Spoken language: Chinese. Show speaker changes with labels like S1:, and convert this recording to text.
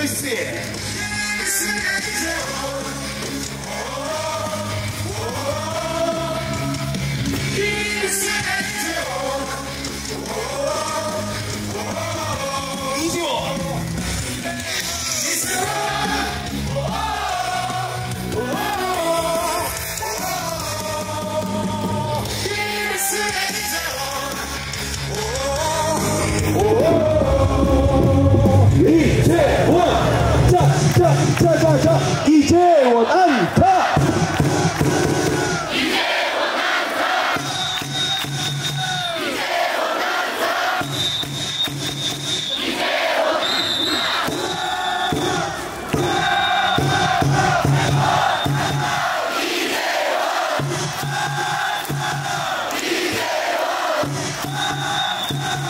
S1: Lucy.
S2: 加
S3: 加加！
S4: 一剑我拿他，一剑我拿他，一剑我一我一我他。